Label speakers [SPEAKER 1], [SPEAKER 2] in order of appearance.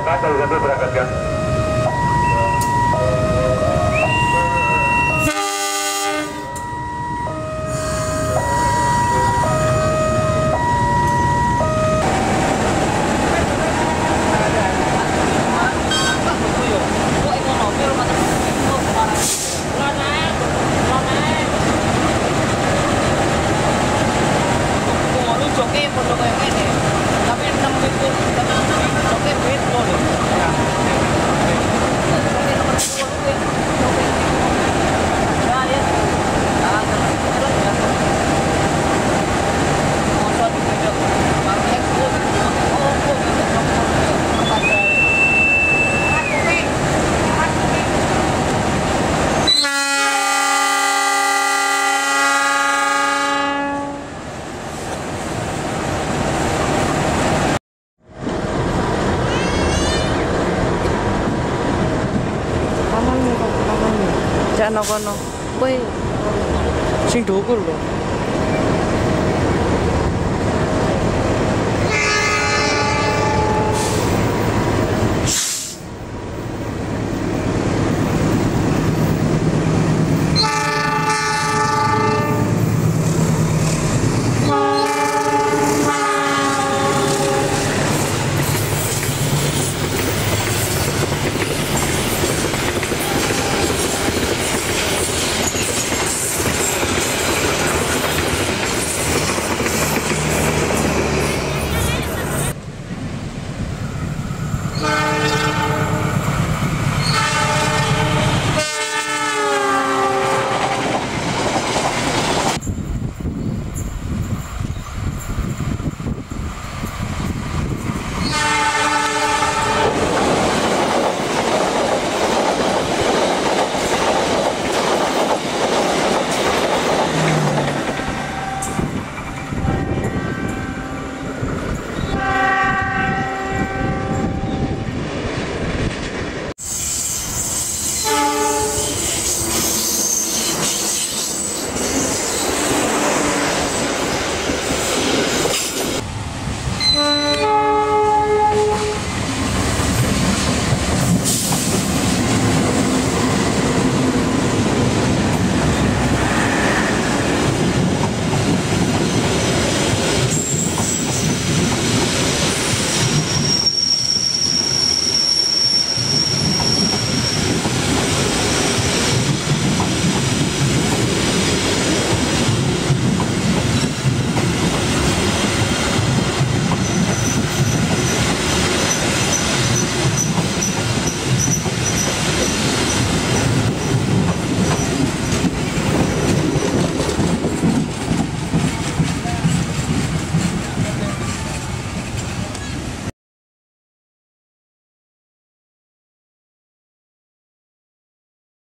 [SPEAKER 1] KTW berangkatkan. Paman. Jak kono. Kowe sing dhuwur lho.